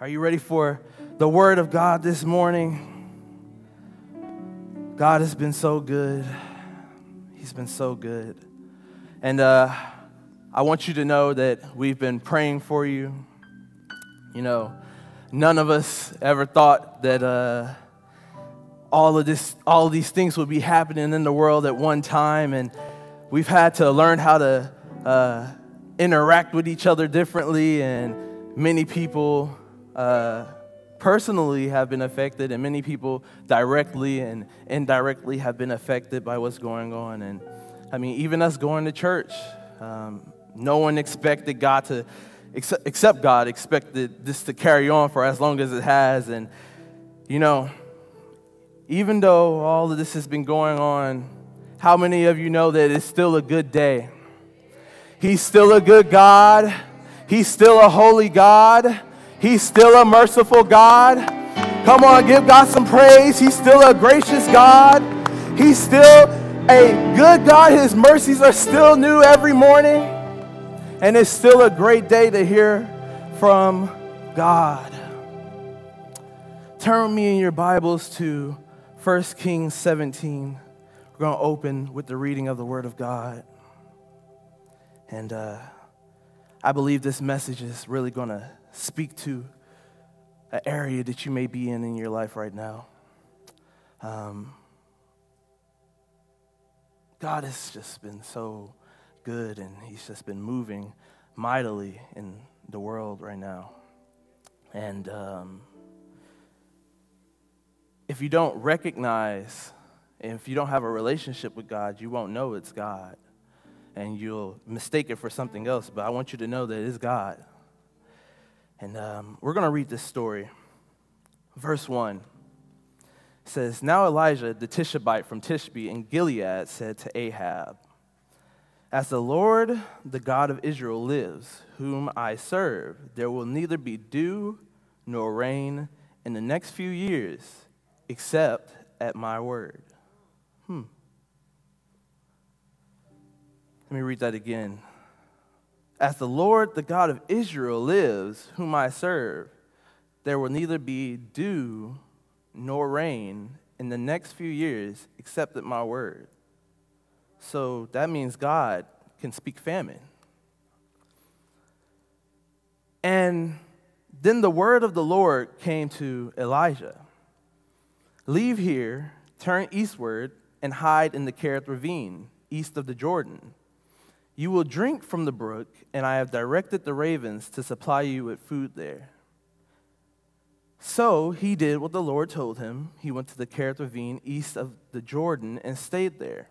Are you ready for the word of God this morning? God has been so good. He's been so good. And uh, I want you to know that we've been praying for you. You know, none of us ever thought that uh, all of this, all of these things would be happening in the world at one time, and we've had to learn how to uh, interact with each other differently, and many people uh, personally have been affected, and many people directly and indirectly have been affected by what's going on. And I mean, even us going to church, um, no one expected God to, except, God, expected this to carry on for as long as it has. And, you know, even though all of this has been going on, how many of you know that it's still a good day? He's still a good God. He's still a holy God. He's still a merciful God. Come on, give God some praise. He's still a gracious God. He's still a good God. His mercies are still new every morning. And it's still a great day to hear from God. Turn me in your Bibles to 1 Kings 17. We're going to open with the reading of the Word of God. And uh, I believe this message is really going to speak to an area that you may be in in your life right now. Um, God has just been so good, and He's just been moving mightily in the world right now. And um, if you don't recognize, if you don't have a relationship with God, you won't know it's God. And you'll mistake it for something else. But I want you to know that it's God. And um, we're going to read this story. Verse 1 says, Now Elijah, the Tishbite from Tishbe in Gilead, said to Ahab, As the Lord, the God of Israel, lives, whom I serve, there will neither be dew nor rain in the next few years, except at my word. Hmm. Let me read that again. As the Lord, the God of Israel, lives, whom I serve, there will neither be dew nor rain in the next few years except at my word. So that means God can speak famine. And then the word of the Lord came to Elijah Leave here, turn eastward, and hide in the Kerith ravine, east of the Jordan. You will drink from the brook, and I have directed the ravens to supply you with food there. So he did what the Lord told him. He went to the Kerith ravine east of the Jordan and stayed there.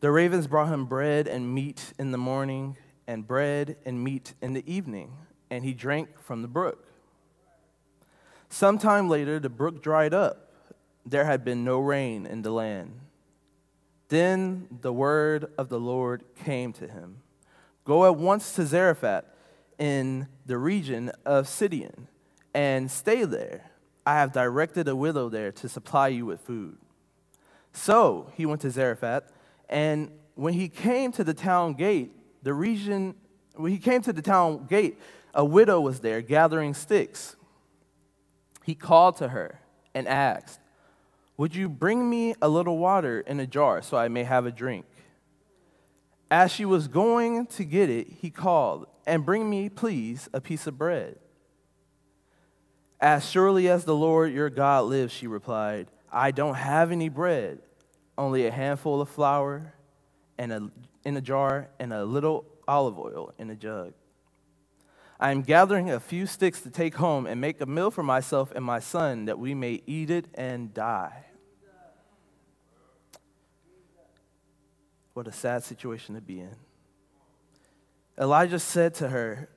The ravens brought him bread and meat in the morning, and bread and meat in the evening, and he drank from the brook. Sometime later, the brook dried up. There had been no rain in the land. Then the word of the Lord came to him Go at once to Zarephath in the region of Sidon and stay there. I have directed a widow there to supply you with food. So he went to Zarephath, and when he came to the town gate, the region, when he came to the town gate, a widow was there gathering sticks. He called to her and asked, would you bring me a little water in a jar so I may have a drink? As she was going to get it, he called, And bring me, please, a piece of bread. As surely as the Lord your God lives, she replied, I don't have any bread, only a handful of flour and a, in a jar and a little olive oil in a jug. I am gathering a few sticks to take home and make a meal for myself and my son that we may eat it and die. What a sad situation to be in. Elijah said to her,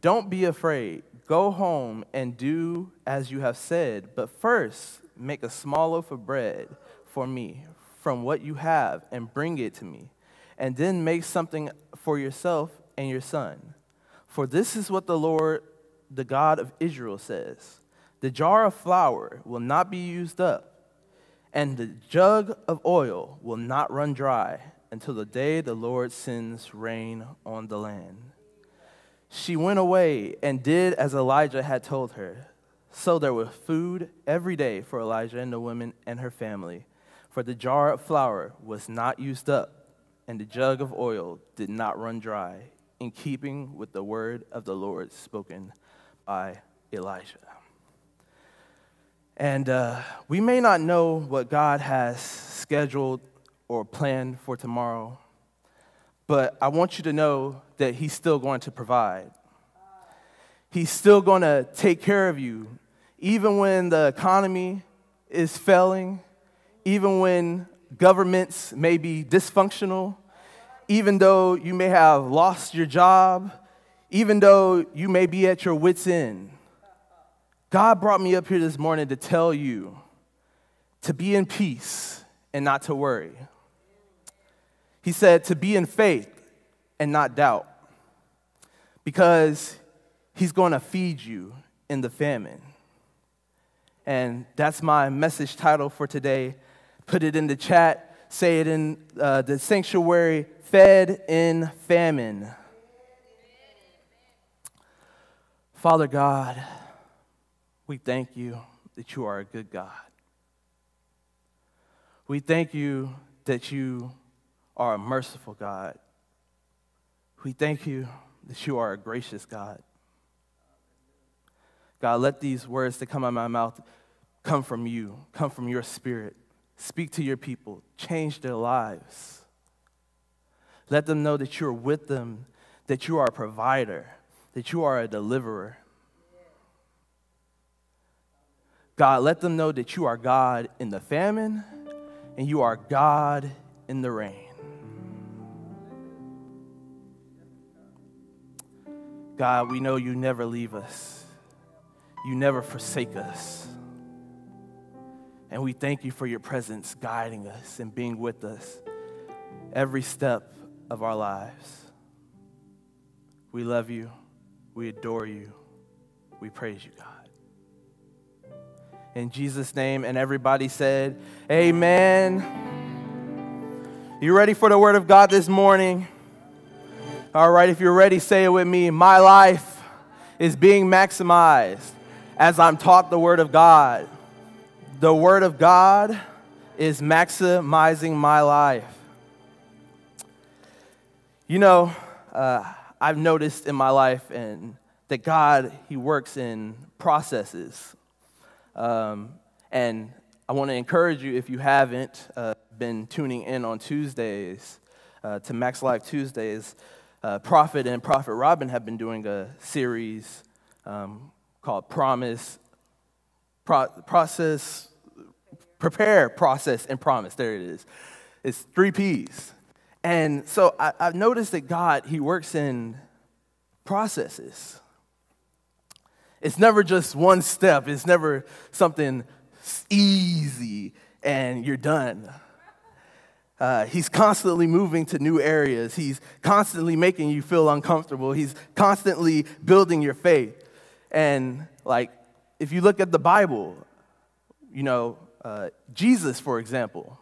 Don't be afraid. Go home and do as you have said, but first make a small loaf of bread for me from what you have and bring it to me. And then make something for yourself and your son. For this is what the Lord, the God of Israel, says The jar of flour will not be used up, and the jug of oil will not run dry until the day the Lord sends rain on the land. she went away and did as Elijah had told her. So there was food every day for Elijah and the woman and her family, for the jar of flour was not used up, and the jug of oil did not run dry, in keeping with the word of the Lord spoken by Elijah. And uh, we may not know what God has scheduled or plan for tomorrow, but I want you to know that He's still going to provide. He's still going to take care of you, even when the economy is failing, even when governments may be dysfunctional, even though you may have lost your job, even though you may be at your wits' end. God brought me up here this morning to tell you to be in peace and not to worry. He said to be in faith and not doubt because He's going to feed you in the famine. And that's my message title for today. Put it in the chat, say it in uh, the sanctuary fed in famine. Father God, we thank you that you are a good God. We thank you that you are a merciful God. We thank you that you are a gracious God. God, let these words that come out of my mouth come from you, come from your spirit. Speak to your people, change their lives. Let them know that you're with them, that you are a provider, that you are a deliverer. God, let them know that you are God in the famine and you are God in the rain. God, we know you never leave us, you never forsake us. And we thank you for your presence guiding us and being with us every step of our lives. We love you. We adore you. We praise you, God in Jesus' name. And everybody said, Amen. You ready for the word of God this morning? All right, if you're ready, say it with me. My life is being maximized as I'm taught the word of God. The word of God is maximizing my life. You know, uh, I've noticed in my life and that God, He works in processes. Um, and I want to encourage you, if you haven't uh, been tuning in on Tuesdays uh, to Max Life Tuesdays, uh, Prophet and Prophet Robin have been doing a series um, called Promise, Pro- Process, Prepare, Process, and Promise. There it is. It's three P's. And so I, I've noticed that God, He works in processes. It's never just one step, it's never something easy and you're done. Uh, he's constantly moving to new areas. He's constantly making you feel uncomfortable. He's constantly building your faith. And, like, if you look at the Bible, you know, uh, Jesus, for example,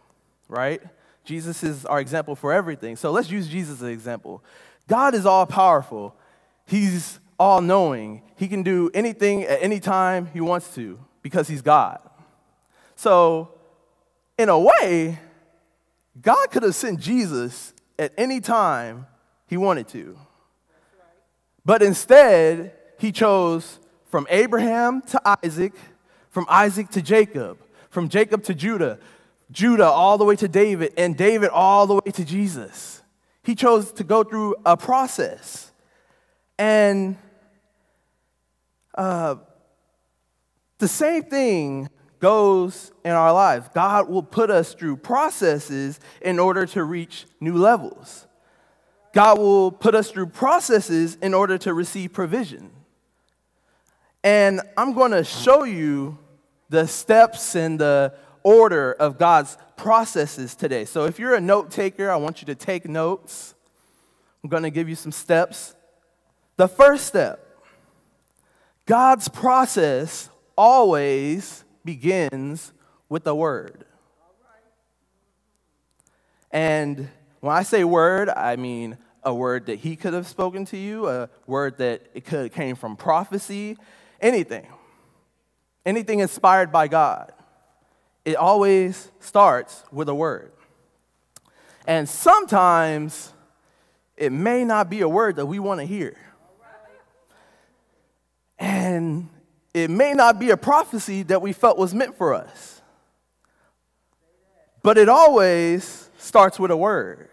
right? Jesus is our example for everything. So let's use Jesus as an example. God is all powerful. He's all knowing. He can do anything at any time he wants to because he's God. So, in a way, God could have sent Jesus at any time he wanted to. But instead, he chose from Abraham to Isaac, from Isaac to Jacob, from Jacob to Judah, Judah all the way to David, and David all the way to Jesus. He chose to go through a process. And uh, the same thing goes in our lives. God will put us through processes in order to reach new levels. God will put us through processes in order to receive provision. And I'm going to show you the steps and the order of God's processes today. So if you're a note taker, I want you to take notes. I'm going to give you some steps. The first step God's process always begins with a word. And when I say word, I mean a word that he could have spoken to you, a word that it could came from prophecy, anything. Anything inspired by God. It always starts with a word. And sometimes it may not be a word that we want to hear. And it may not be a prophecy that we felt was meant for us. But it always starts with a word.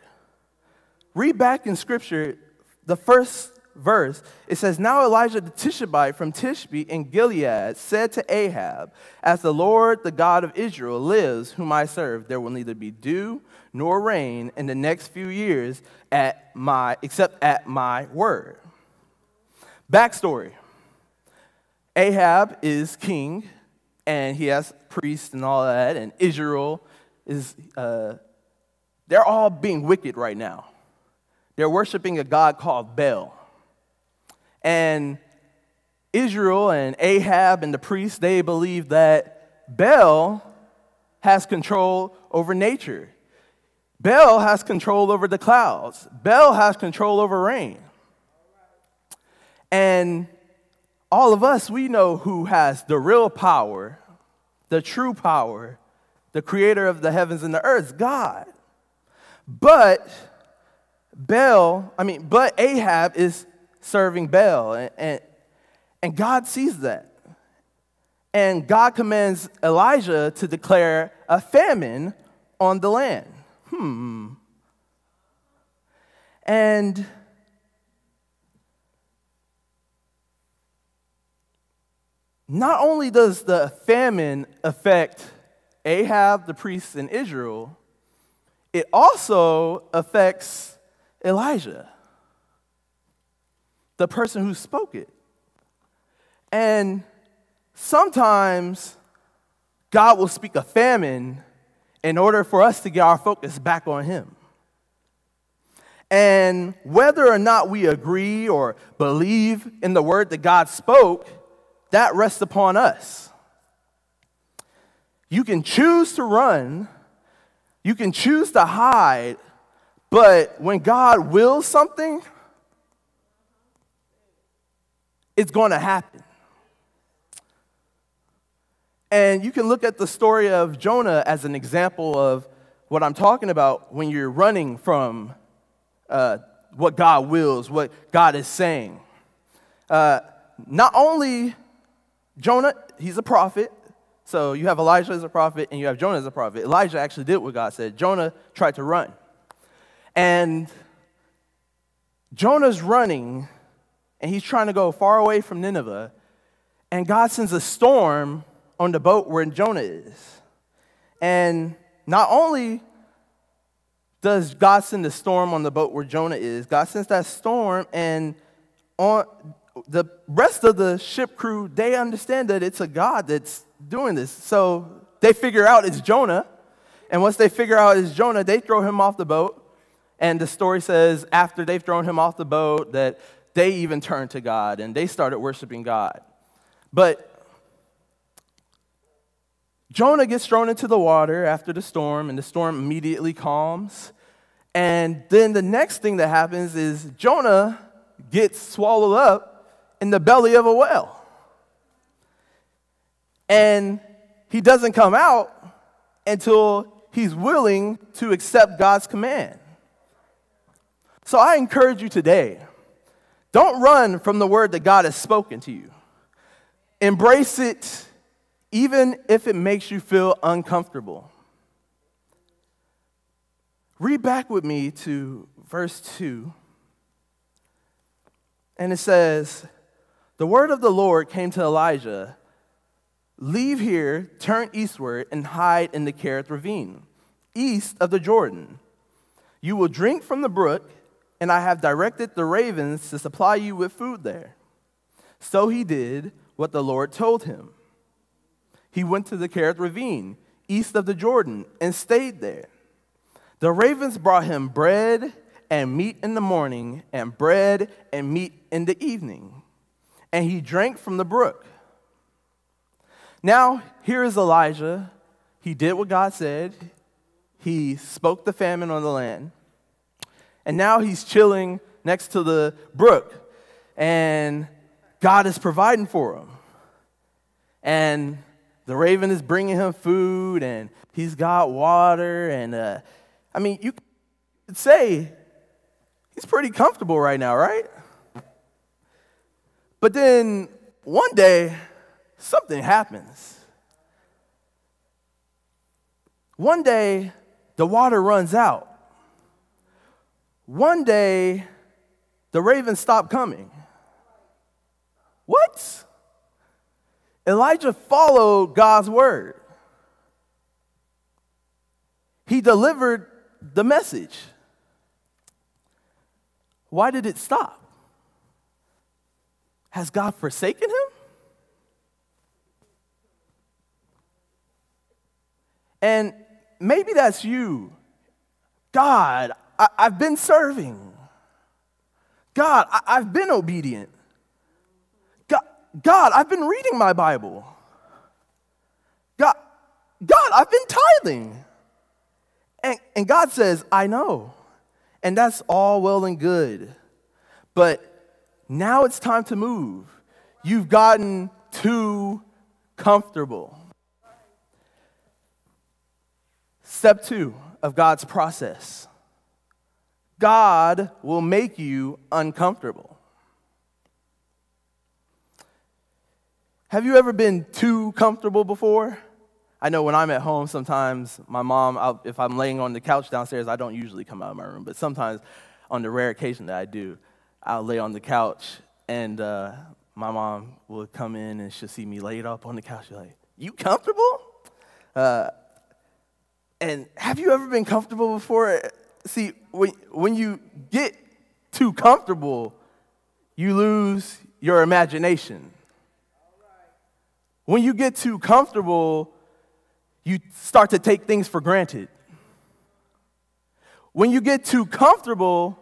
Read back in scripture, the first verse, it says, Now Elijah the Tishbite from Tishbe in Gilead said to Ahab, As the Lord, the God of Israel, lives, whom I serve, there will neither be dew nor rain in the next few years at my, except at my word. Backstory Ahab is king, and he has priests and all that, and Israel is, uh, they're all being wicked right now. They're worshiping a god called Baal. And Israel and Ahab and the priests, they believe that Baal has control over nature. Baal has control over the clouds. Baal has control over rain. And all of us, we know who has the real power, the true power, the creator of the heavens and the earth, God. But Baal, I mean, but Ahab is serving Baal, and, and, and God sees that. And God commands Elijah to declare a famine on the land. Hmm. And not only does the famine affect Ahab, the priest in Israel, it also affects Elijah, the person who spoke it. And sometimes God will speak a famine in order for us to get our focus back on Him. And whether or not we agree or believe in the word that God spoke, that rests upon us. You can choose to run, you can choose to hide, but when God wills something, it's going to happen. And you can look at the story of Jonah as an example of what I'm talking about when you're running from uh, what God wills, what God is saying. Uh, not only Jonah, he's a prophet. So you have Elijah as a prophet and you have Jonah as a prophet. Elijah actually did what God said. Jonah tried to run. And Jonah's running and he's trying to go far away from Nineveh. And God sends a storm on the boat where Jonah is. And not only does God send a storm on the boat where Jonah is, God sends that storm, and on the rest of the ship crew, they understand that it's a God that's doing this. So they figure out it's Jonah. And once they figure out it's Jonah, they throw him off the boat. And the story says after they've thrown him off the boat that they even turned to God and they started worshiping God. But Jonah gets thrown into the water after the storm, and the storm immediately calms. And then the next thing that happens is Jonah gets swallowed up in the belly of a whale. And he doesn't come out until he's willing to accept God's command. So I encourage you today don't run from the word that God has spoken to you. Embrace it, even if it makes you feel uncomfortable. Read back with me to verse 2. And it says, the word of the Lord came to Elijah Leave here, turn eastward, and hide in the Kerith ravine, east of the Jordan. You will drink from the brook, and I have directed the ravens to supply you with food there. So he did what the Lord told him. He went to the Kerith ravine, east of the Jordan, and stayed there. The ravens brought him bread and meat in the morning, and bread and meat in the evening and he drank from the brook. Now, here is Elijah. He did what God said, he spoke the famine on the land. And now he's chilling next to the brook. And God is providing for him. And the raven is bringing him food, and he's got water. And uh, I mean, you could say he's pretty comfortable right now, right? But then one day, something happens. One day, the water runs out. One day, the ravens stop coming. What? Elijah followed God's word. He delivered the message. Why did it stop? Has God forsaken him? And maybe that's you. God, I, have been serving. God, I, have been obedient. God, God, I've been reading my Bible. God, God, I've been tithing. And, and God says, I know. And that's all well and good. But now it's time to move. You've gotten too comfortable. Step two of God's process God will make you uncomfortable. Have you ever been too comfortable before? I know when I'm at home, sometimes my mom, I'll, if I'm laying on the couch downstairs, I don't usually come out of my room, but sometimes on the rare occasion that I do, I'll lay on the couch and uh, my mom will come in and she'll see me laid up on the couch. She's like, You comfortable? Uh, and have you ever been comfortable before? See, when, when you get too comfortable, you lose your imagination. When you get too comfortable, you start to take things for granted. When you get too comfortable,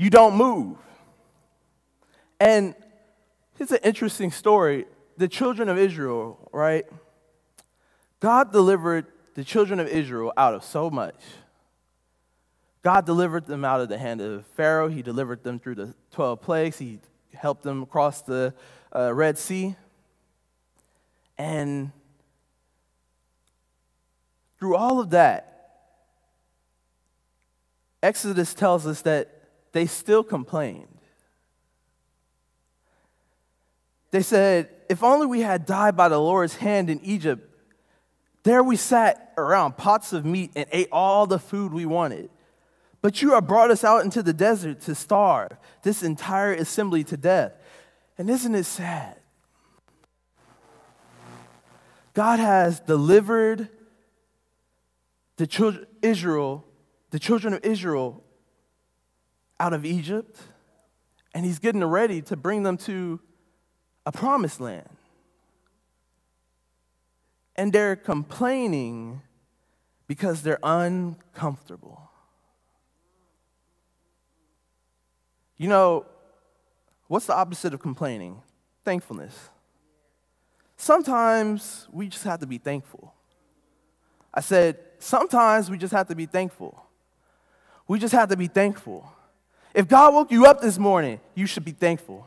you don't move. And it's an interesting story. The children of Israel, right? God delivered the children of Israel out of so much. God delivered them out of the hand of Pharaoh. He delivered them through the 12 plagues. He helped them across the uh, Red Sea. And through all of that, Exodus tells us that they still complained. They said, If only we had died by the Lord's hand in Egypt, there we sat around pots of meat and ate all the food we wanted. But you have brought us out into the desert to starve, this entire assembly to death. And isn't it sad? God has delivered the children Israel, the children of Israel out of Egypt, and he's getting ready to bring them to a promised land. And they're complaining because they're uncomfortable. You know, what's the opposite of complaining? Thankfulness. Sometimes we just have to be thankful. I said, sometimes we just have to be thankful. We just have to be thankful. If God woke you up this morning, you should be thankful.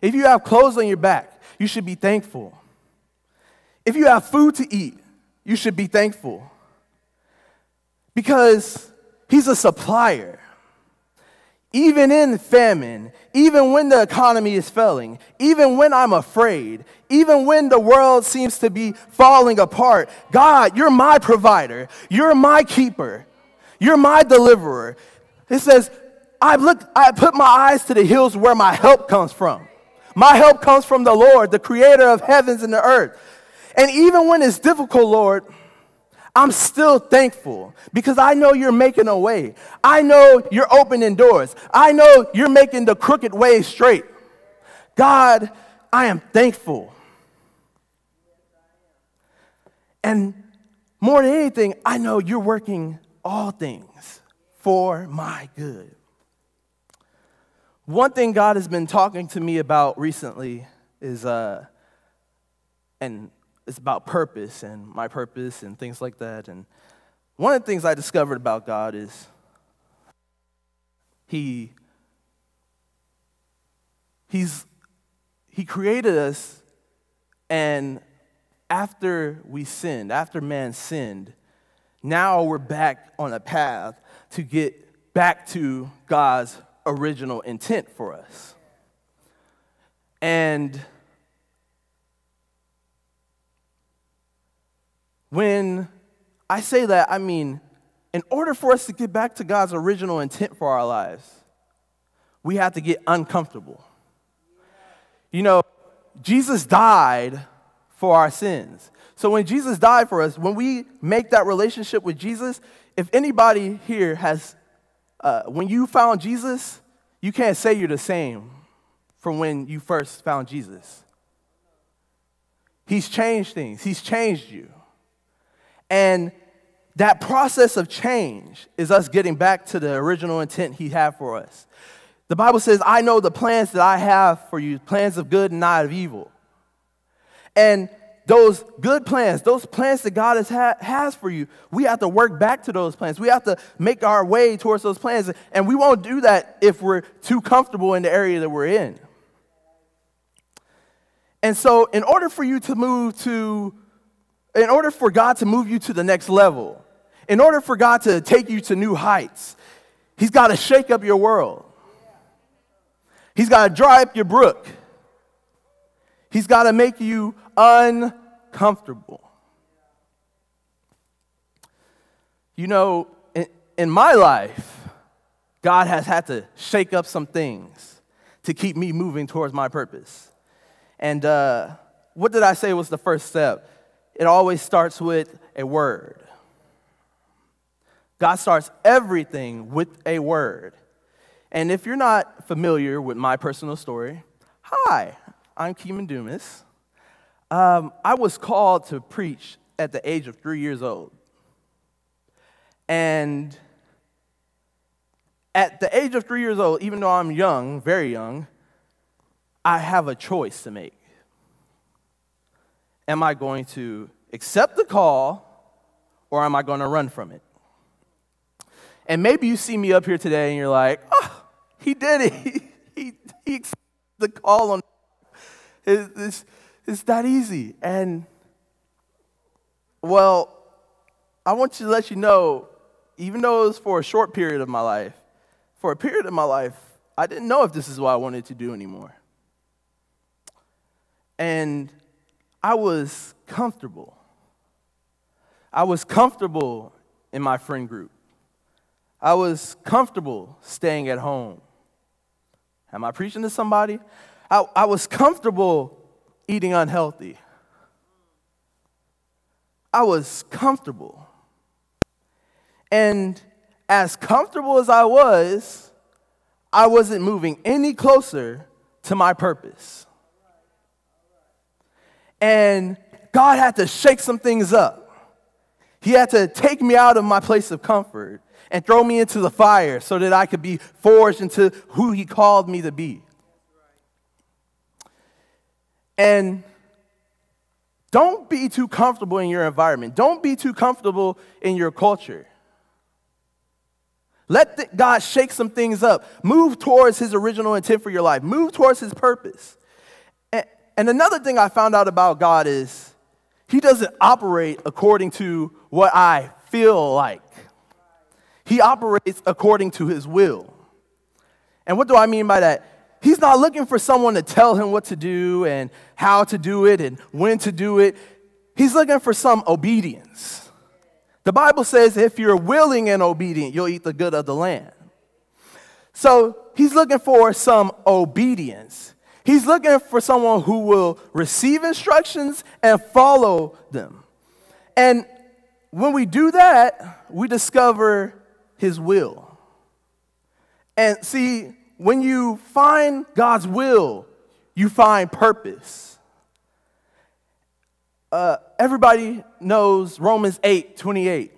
If you have clothes on your back, you should be thankful. If you have food to eat, you should be thankful. Because He's a supplier even in famine, even when the economy is failing, even when I'm afraid, even when the world seems to be falling apart, God, you're my provider, you're my keeper, you're my deliverer. It says, I look, I put my eyes to the hills where my help comes from. My help comes from the Lord, the creator of heavens and the earth. And even when it's difficult, Lord, I'm still thankful because I know you're making a way. I know you're opening doors. I know you're making the crooked way straight. God, I am thankful. And more than anything, I know you're working all things for my good. One thing God has been talking to me about recently is, uh, and it's about purpose and my purpose and things like that. And one of the things I discovered about God is He He's He created us and after we sinned, after man sinned, now we're back on a path to get back to God's original intent for us. And when I say that, I mean, in order for us to get back to God's original intent for our lives, we have to get uncomfortable. You know, Jesus died for our sins. So when Jesus died for us, when we make that relationship with Jesus, if anybody here has, uh, when you found Jesus, you can't say you're the same from when you first found Jesus. He's changed things, He's changed you. And that process of change is us getting back to the original intent He had for us. The Bible says, I know the plans that I have for you, plans of good and not of evil. And those good plans, those plans that God has, ha- has for you, we have to work back to those plans. We have to make our way towards those plans. And we won't do that if we're too comfortable in the area that we're in. And so, in order for you to move to, in order for God to move you to the next level, in order for God to take you to new heights, He's got to shake up your world. He's got to dry up your brook. He's got to make you uncomfortable. You know, in, in, my life, God has had to shake up some things to keep me moving towards my purpose. And uh, what did I say was the first step? It always starts with a word. God starts everything with a word. And if you're not familiar with my personal story, hi, I'm Kemen Dumas. Um, I was called to preach at the age of three years old. And at the age of three years old, even though I'm young, very young, I have a choice to make. Am I going to accept the call or am I going to run from it? And maybe you see me up here today and you're like, oh, he did it. He, he, he accepted the call on it's, it's that easy. And, well, I want you to let you know, even though it was for a short period of my life, for a period of my life, I didn't know if this is what I wanted to do anymore. And I was comfortable. I was comfortable in my friend group. I was comfortable staying at home. Am I preaching to somebody? I, I was comfortable eating unhealthy. I was comfortable. And as comfortable as I was, I wasn't moving any closer to my purpose. And God had to shake some things up. He had to take me out of my place of comfort and throw me into the fire so that I could be forged into who He called me to be. And don't be too comfortable in your environment. Don't be too comfortable in your culture. Let the, God shake some things up. Move towards His original intent for your life. Move towards His purpose. And, and another thing I found out about God is He doesn't operate according to what I feel like, He operates according to His will. And what do I mean by that? He's not looking for someone to tell him what to do and how to do it and when to do it. He's looking for some obedience. The Bible says if you're willing and obedient, you'll eat the good of the land. So he's looking for some obedience. He's looking for someone who will receive instructions and follow them. And when we do that, we discover his will. And see, when you find God's will, you find purpose. Uh, everybody knows Romans 8 28.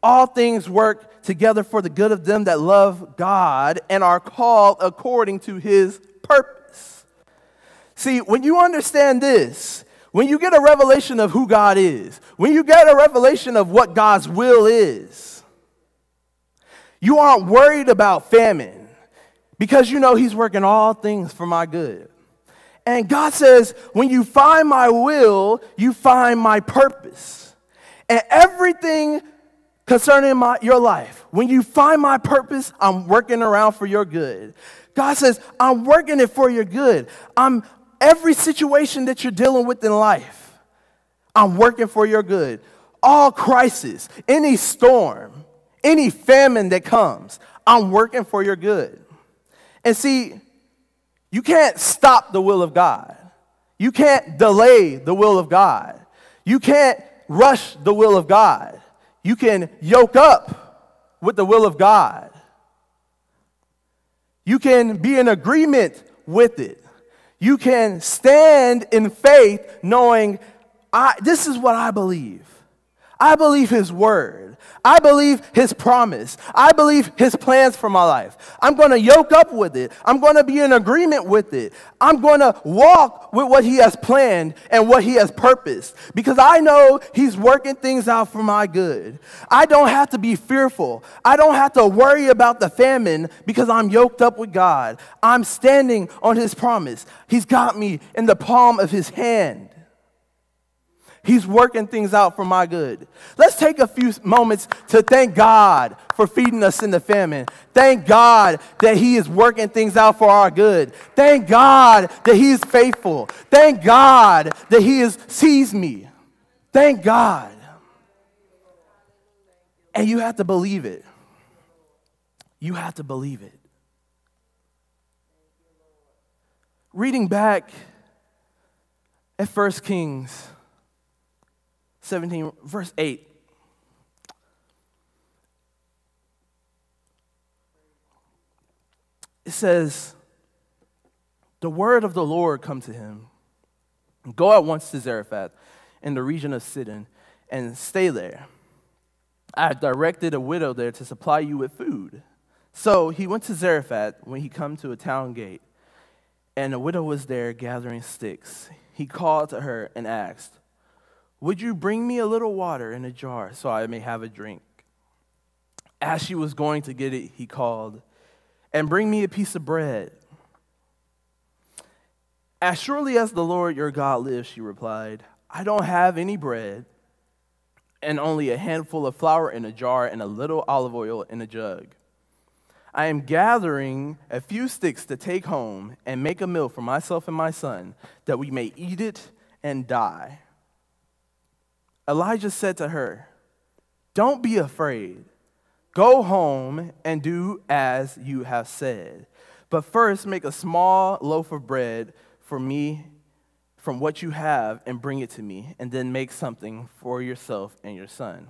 All things work together for the good of them that love God and are called according to his purpose. See, when you understand this, when you get a revelation of who God is, when you get a revelation of what God's will is, you aren't worried about famine. Because you know He's working all things for my good. And God says, when you find my will, you find my purpose. And everything concerning my, your life, when you find my purpose, I'm working around for your good. God says, I'm working it for your good. I'm every situation that you're dealing with in life, I'm working for your good. All crisis, any storm, any famine that comes, I'm working for your good. And see, you can't stop the will of God. You can't delay the will of God. You can't rush the will of God. You can yoke up with the will of God. You can be in agreement with it. You can stand in faith knowing, I, this is what I believe. I believe His word. I believe His promise. I believe His plans for my life. I'm going to yoke up with it. I'm going to be in agreement with it. I'm going to walk with what He has planned and what He has purposed because I know He's working things out for my good. I don't have to be fearful. I don't have to worry about the famine because I'm yoked up with God. I'm standing on His promise. He's got me in the palm of His hand. He's working things out for my good. Let's take a few moments to thank God for feeding us in the famine. Thank God that He is working things out for our good. Thank God that He is faithful. Thank God that He is, sees me. Thank God. And you have to believe it. You have to believe it. Reading back at First Kings 17, verse 8. It says, The word of the Lord come to him. Go at once to Zarephath in the region of Sidon and stay there. I have directed a widow there to supply you with food. So he went to Zarephath when he come to a town gate, and a widow was there gathering sticks. He called to her and asked, would you bring me a little water in a jar so I may have a drink? As she was going to get it, he called, And bring me a piece of bread. As surely as the Lord your God lives, she replied, I don't have any bread and only a handful of flour in a jar and a little olive oil in a jug. I am gathering a few sticks to take home and make a meal for myself and my son, that we may eat it and die. Elijah said to her, Don't be afraid. Go home and do as you have said. But first, make a small loaf of bread for me from what you have and bring it to me, and then make something for yourself and your son.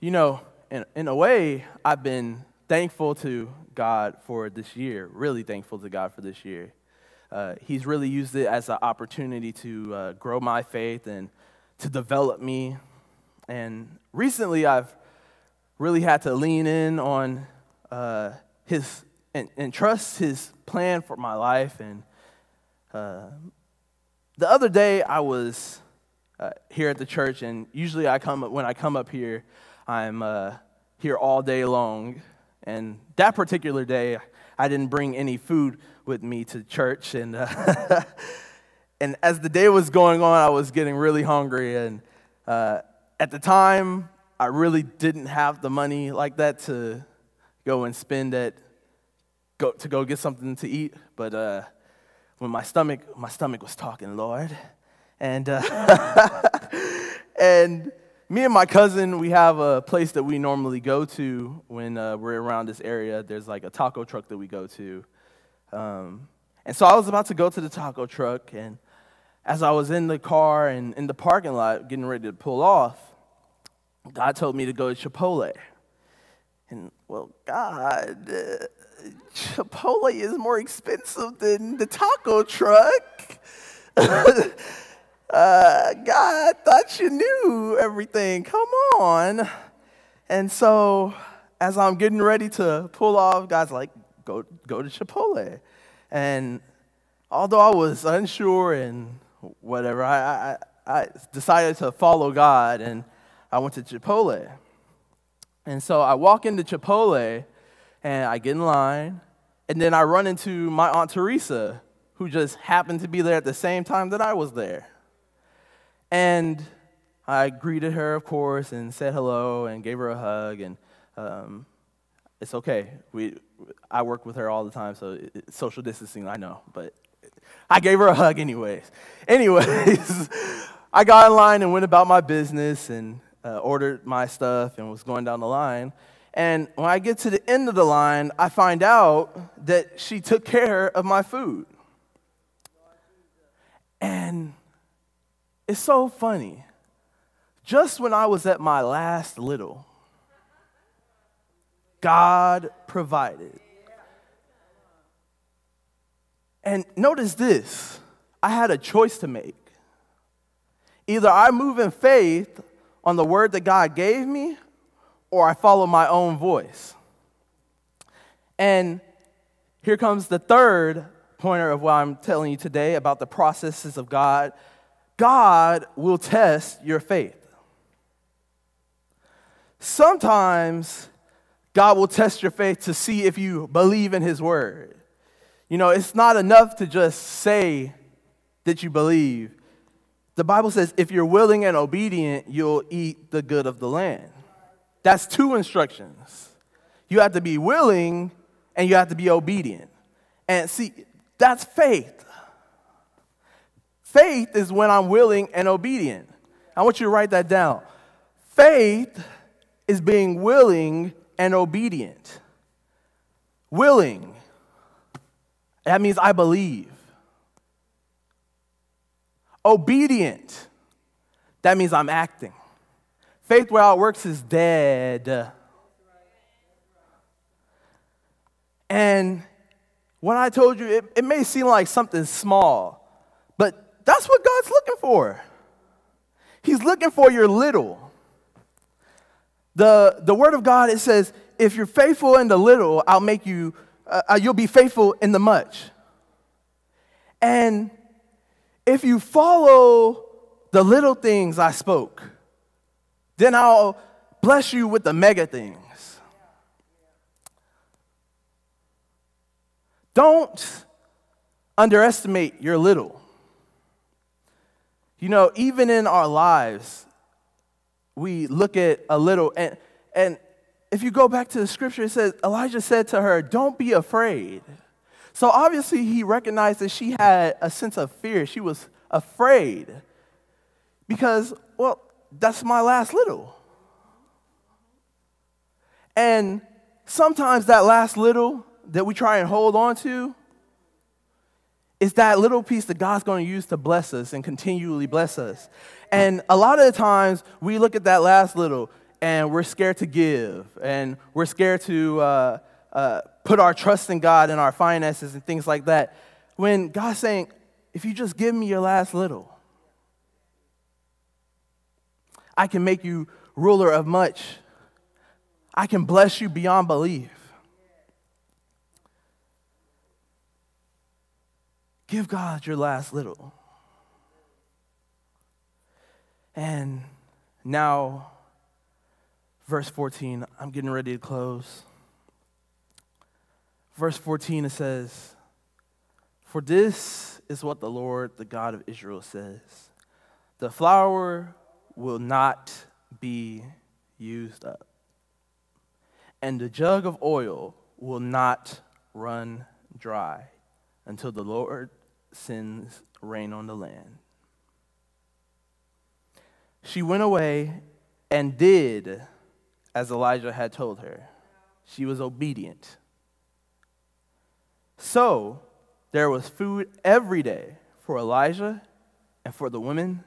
You know, in, in a way, I've been thankful to God for this year, really thankful to God for this year. Uh, he's really used it as an opportunity to uh, grow my faith and to develop me. And recently, I've really had to lean in on uh, his and, and, trust his plan for my life. And uh, the other day, I was uh, here at the church, and usually I come when I come up here, I'm uh, here all day long. And that particular day, I didn't bring any food with me to church, and uh, and as the day was going on, I was getting really hungry. And uh, at the time, I really didn't have the money like that to go and spend it, go, to go get something to eat. But uh, when my stomach, my stomach was talking, Lord, and uh, and me and my cousin, we have a place that we normally go to when uh, we're around this area. There's like a taco truck that we go to. Um, and so I was about to go to the taco truck, and as I was in the car and in the parking lot getting ready to pull off, God told me to go to Chipotle. And, well, God, uh, Chipotle is more expensive than the taco truck. uh, God, I thought you knew everything. Come on. And so, as I'm getting ready to pull off, God's like, go, go to Chipotle. And although I was unsure and whatever. I, I, I decided to follow God and I went to Chipotle. And so I walk into Chipotle and I get in line, and then I run into my Aunt Teresa, who just happened to be there at the same time that I was there. And I greeted her, of course, and said hello and gave her a hug. And um, it's okay. We, I work with her all the time, so it, social distancing, I know, but I gave her a hug anyways. Anyways, I got in line and went about my business and uh, ordered my stuff and was going down the line. And when I get to the end of the line, I find out that she took care of my food. And it's so funny. Just when I was at my last little, God provided. And notice this I had a choice to make. Either I move in faith on the word that God gave me, or I follow my own voice. And here comes the third pointer of what I'm telling you today about the processes of God. God will test your faith. Sometimes God will test your faith to see if you believe in His word. You know, it's not enough to just say that you believe. The Bible says if you're willing and obedient, you'll eat the good of the land. That's two instructions. You have to be willing and you have to be obedient. And see, that's faith. Faith is when I'm willing and obedient. I want you to write that down. Faith is being willing and obedient. Willing. That means I believe. Obedient. That means I'm acting. Faith without works is dead. And when I told you, it, it may seem like something small, but that's what God's looking for. He's looking for your little. The, the Word of God, it says, if you're faithful in the little, I'll make you, uh, uh, you'll be faithful in the much. And if you follow the little things I spoke, then I'll bless you with the mega things. Don't underestimate your little. You know, even in our lives, we look at a little, and, and if you go back to the scripture, it says, Elijah said to her, Don't be afraid. So obviously, he recognized that she had a sense of fear. She was afraid because, well, that's my last little. And sometimes that last little that we try and hold on to is that little piece that God's going to use to bless us and continually bless us. And a lot of the times we look at that last little and we're scared to give and we're scared to uh, uh, put our trust in God and our finances and things like that. When God's saying, if you just give me your last little, I can make you ruler of much. I can bless you beyond belief. Give God your last little. And now, verse 14, I'm getting ready to close. Verse 14, it says, For this is what the Lord, the God of Israel, says The flour will not be used up, and the jug of oil will not run dry until the Lord sends rain on the land. She went away and did as Elijah had told her. She was obedient. So there was food every day for Elijah and for the woman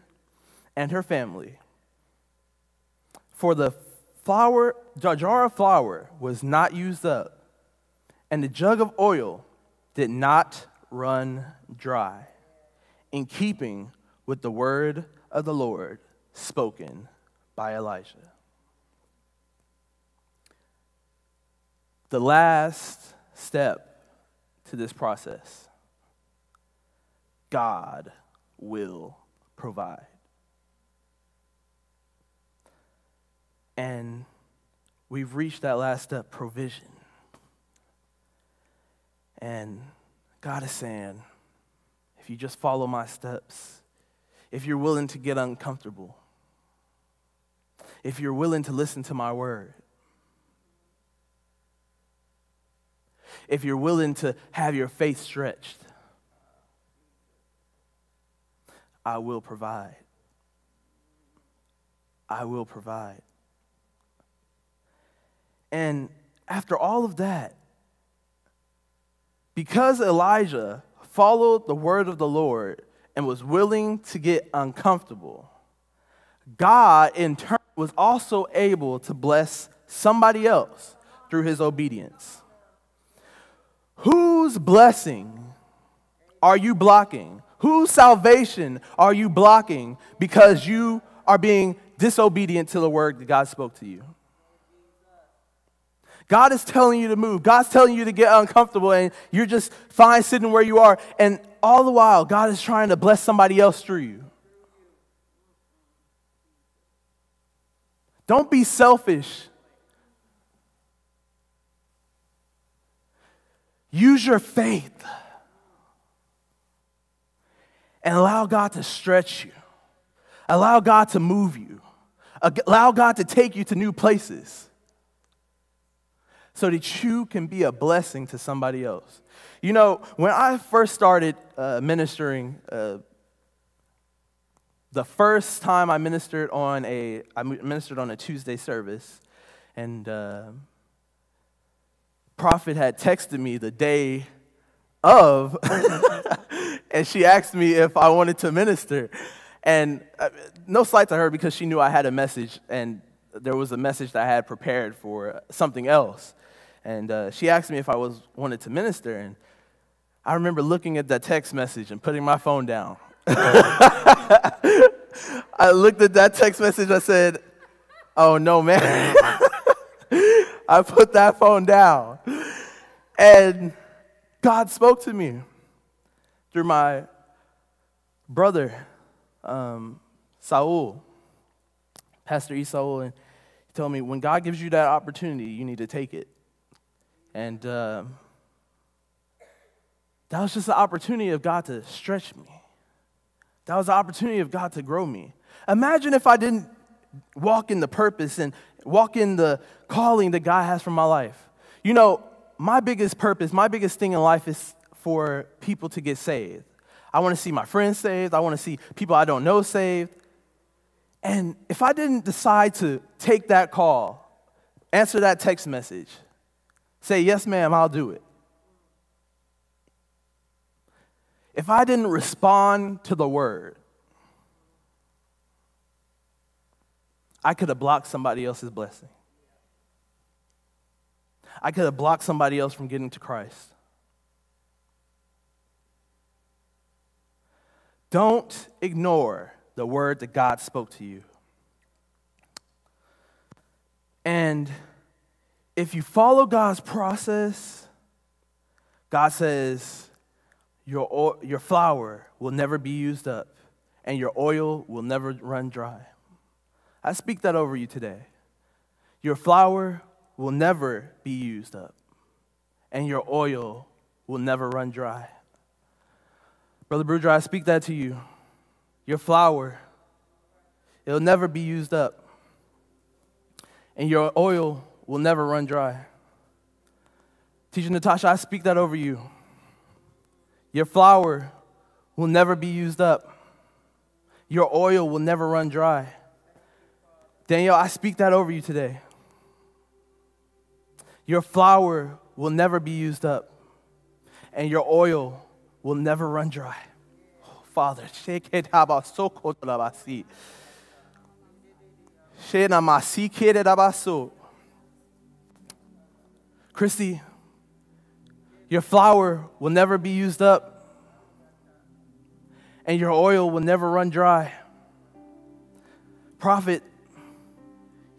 and her family. For the flour, jar of flour was not used up, and the jug of oil did not run dry, in keeping with the word of the Lord spoken by Elijah. The last step to this process God will provide. And we've reached that last step provision. And God is saying, if you just follow my steps, if you're willing to get uncomfortable, if you're willing to listen to my word, if you're willing to have your faith stretched, I will provide. I will provide. And after all of that, because Elijah followed the word of the Lord and was willing to get uncomfortable, God in turn was also able to bless somebody else through his obedience. Whose blessing are you blocking? Whose salvation are you blocking because you are being disobedient to the word that God spoke to you? God is telling you to move. God's telling you to get uncomfortable, and you're just fine sitting where you are. And all the while, God is trying to bless somebody else through you. Don't be selfish. Use your faith and allow God to stretch you, allow God to move you, allow God to take you to new places so that you can be a blessing to somebody else. You know, when I first started uh, ministering, uh, the first time I ministered on a, I ministered on a Tuesday service, and uh, Prophet had texted me the day of, and she asked me if I wanted to minister. And uh, no slight to her because she knew I had a message, and there was a message that I had prepared for something else. And uh, she asked me if I was wanted to minister, and I remember looking at that text message and putting my phone down. I looked at that text message. I said, "Oh no, man!" I put that phone down, and God spoke to me through my brother, um, Saul, Pastor Esau, and he told me, "When God gives you that opportunity, you need to take it." And uh, that was just the opportunity of God to stretch me. That was the opportunity of God to grow me. Imagine if I didn't walk in the purpose and walk in the calling that God has for my life. You know, my biggest purpose, my biggest thing in life is for people to get saved. I want to see my friends saved. I want to see people I don't know saved. And if I didn't decide to take that call, answer that text message, Say, Yes, ma'am, I'll do it. If I didn't respond to the word, I could have blocked somebody else's blessing. I could have blocked somebody else from getting to Christ. Don't ignore the word that God spoke to you. And if you follow God's process, God says your, your flour will never be used up and your oil will never run dry. I speak that over you today. Your flour will never be used up and your oil will never run dry. Brother Brudra, I speak that to you. Your flour, it'll never be used up and your oil will never run dry. Teacher Natasha, I speak that over you. Your flour will never be used up. Your oil will never run dry. Daniel, I speak that over you today. Your flour will never be used up, and your oil will never run dry. Oh, Father, shake it Christy, your flour will never be used up, and your oil will never run dry. Prophet,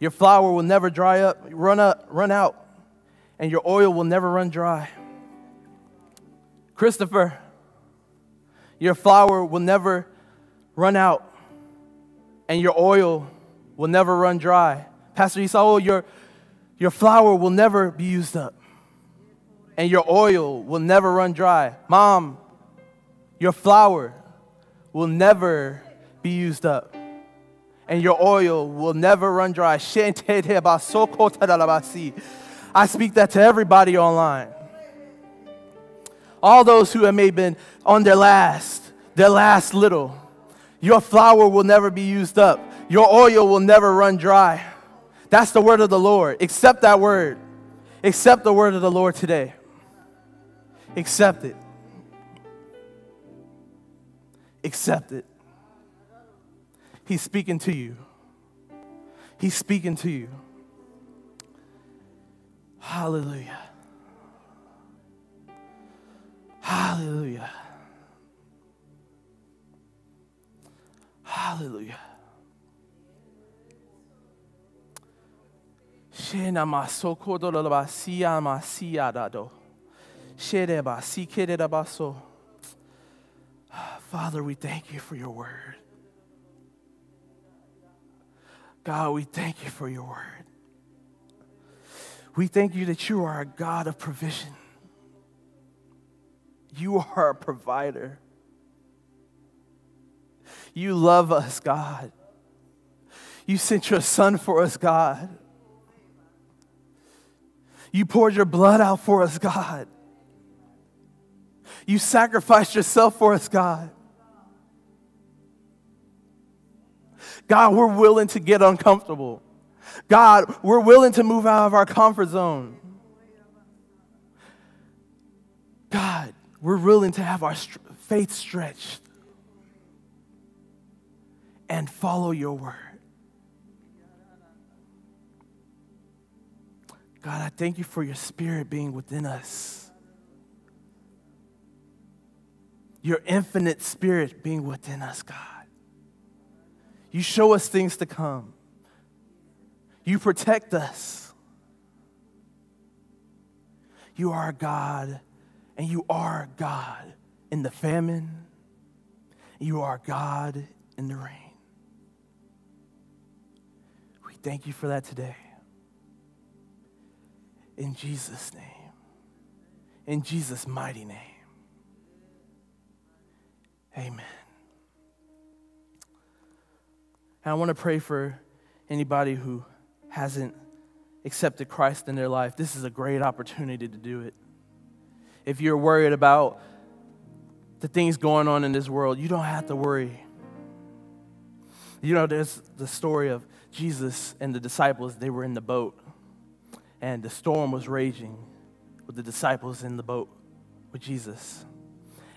your flour will never dry up, run up, run out, and your oil will never run dry. Christopher, your flour will never run out, and your oil will never run dry. Pastor Esau, your your flour will never be used up. and your oil will never run dry. Mom, your flour will never be used up, and your oil will never run dry. I speak that to everybody online. All those who have maybe been on their last, their last little. Your flour will never be used up. Your oil will never run dry. That's the word of the Lord. Accept that word. Accept the word of the Lord today. Accept it. Accept it. He's speaking to you. He's speaking to you. Hallelujah. Hallelujah. Hallelujah. Shena masoko dolaba siya masiya dado. Shereba sikere baso. Father, we thank you for your word. God, we thank you for your word. We thank you that you are a God of provision. You are a provider. You love us, God. You sent your son for us, God. You poured your blood out for us, God. You sacrificed yourself for us, God. God, we're willing to get uncomfortable. God, we're willing to move out of our comfort zone. God, we're willing to have our faith stretched and follow your word. God, I thank you for your spirit being within us. Your infinite spirit being within us, God. You show us things to come. You protect us. You are God, and you are God in the famine. You are God in the rain. We thank you for that today. In Jesus' name. In Jesus' mighty name. Amen. And I want to pray for anybody who hasn't accepted Christ in their life. This is a great opportunity to do it. If you're worried about the things going on in this world, you don't have to worry. You know, there's the story of Jesus and the disciples, they were in the boat, and the storm was raging with the disciples in the boat with Jesus.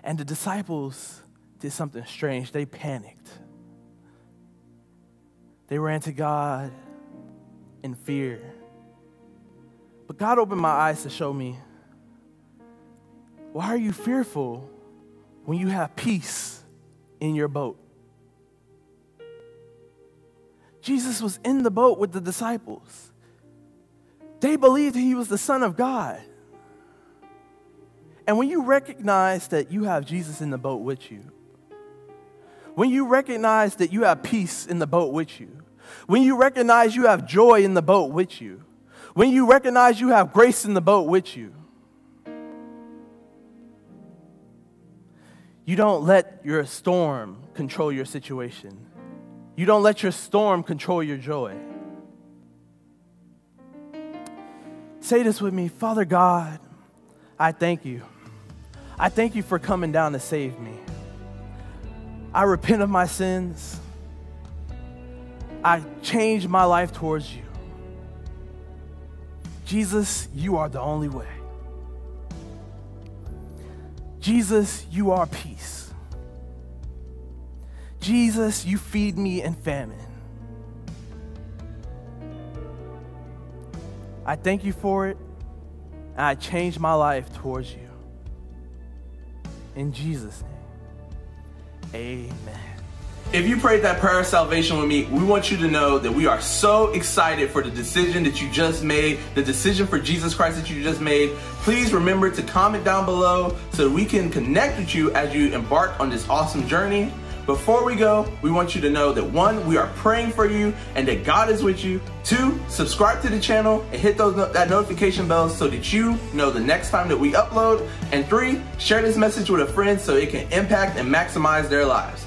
And the disciples did something strange. They panicked. They ran to God in fear. But God opened my eyes to show me why are you fearful when you have peace in your boat? Jesus was in the boat with the disciples. They believed he was the Son of God. And when you recognize that you have Jesus in the boat with you, when you recognize that you have peace in the boat with you, when you recognize you have joy in the boat with you, when you recognize you have grace in the boat with you, you don't let your storm control your situation. You don't let your storm control your joy. Say this with me Father God, I thank you. I thank you for coming down to save me. I repent of my sins. I change my life towards you. Jesus, you are the only way. Jesus, you are peace. Jesus, you feed me in famine. I thank you for it, and I change my life towards you. In Jesus' name. Amen. If you prayed that prayer of salvation with me, we want you to know that we are so excited for the decision that you just made, the decision for Jesus Christ that you just made. Please remember to comment down below so we can connect with you as you embark on this awesome journey. before we go, we want you to know that one, we are praying for you and that God is with you. Two, subscribe to the channel and hit those that notification bell so that you know the next time that we upload. And three, share this message with a friend so it can impact and maximize their lives.